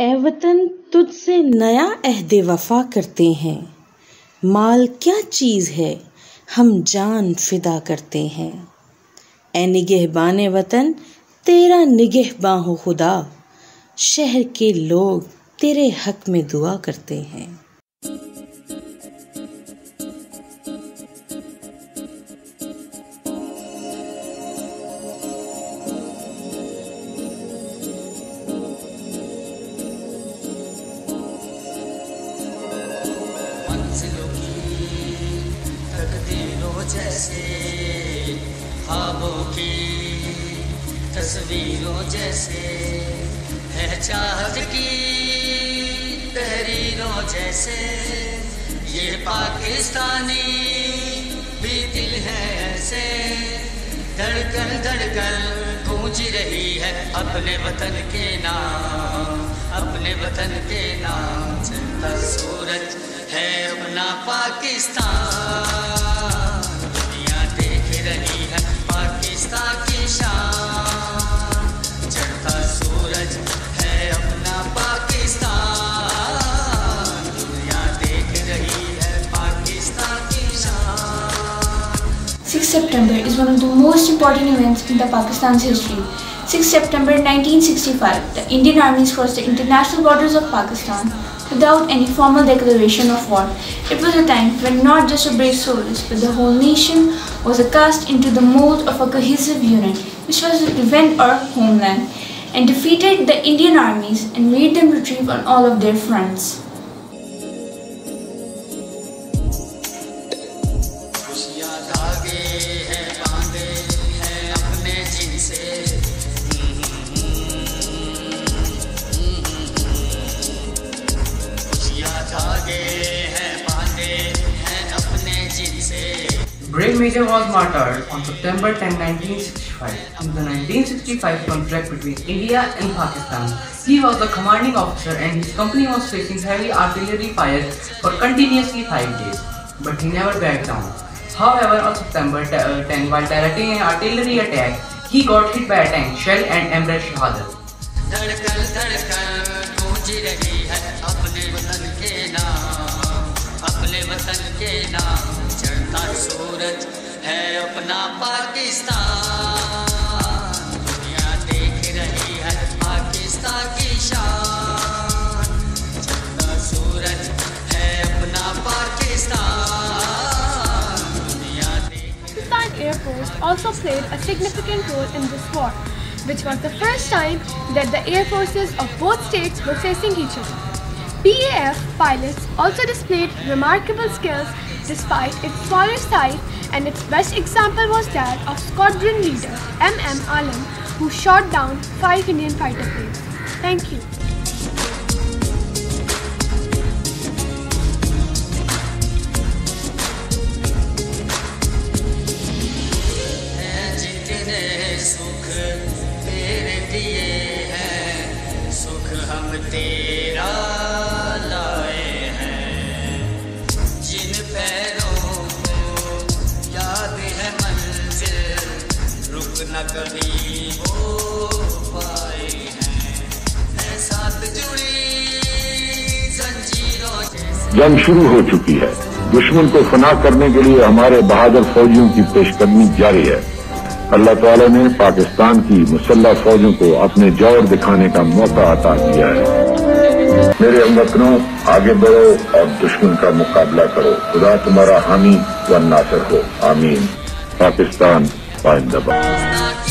ए वतन तुझसे नया अहद वफा करते हैं। माल क्या चीज़ है, हम जान फिदा करते हैं। ए निगहबान वतन, तेरा निगहबां हो खुदा। शहर के लोग तेरे हक में दुआ करते हैं। जैसे ख्वाबों की तस्वीरों जैसे है चाहत की तहरीरों जैसे ये पाकिस्तानी भी दिल है ऐसे। धड़कन धड़कन गूंज रही है अपने वतन के नाम, अपने वतन के नाम चलता सूरज है अपना Pakistan. September is one of the most important events in the Pakistan's history. 6 September 1965, the Indian armies crossed the international borders of Pakistan without any formal declaration of war. It was a time when not just a brave soldiers, but the whole nation was cast into the mold of a cohesive unit, which was to defend our homeland, and defeated the Indian armies and made them retreat on all of their fronts. Brave Major was martyred on September 10, 1965 in the 1965 conflict between India and Pakistan. He was the commanding officer and his company was facing heavy artillery fire for continuously five days, but he never backed down. However, on September 10, while directing an artillery attack, he got hit by a tank shell and embraced Shahadat. है अपना Pakistan played a significant role in this war, which was the first time that the air forces of both states were facing each other. PAF pilots also displayed remarkable skills despite its smaller size and its best example was that of squadron leader M.M. Alam who shot down five Indian fighter planes. Thank you. न कभी हो पाए हैं। साथ जुड़ी जंग शुरू हो चुकी है। दुश्मन को फना करने के लिए हमारे बहादुर फौजियों की पेशकदमी जारी है। अल्लाह ताला ने पाकिस्तान की मुसल्ला फौजों को अपने जौर दिखाने का मौका अता किया है। मेरे हमवतनों आगे बढ़ो और दुश्मन का मुकाबला करो। खुदा तुम्हारा हामी व नासर हो। आमीन। पाकिस्तान पाइंदाबाद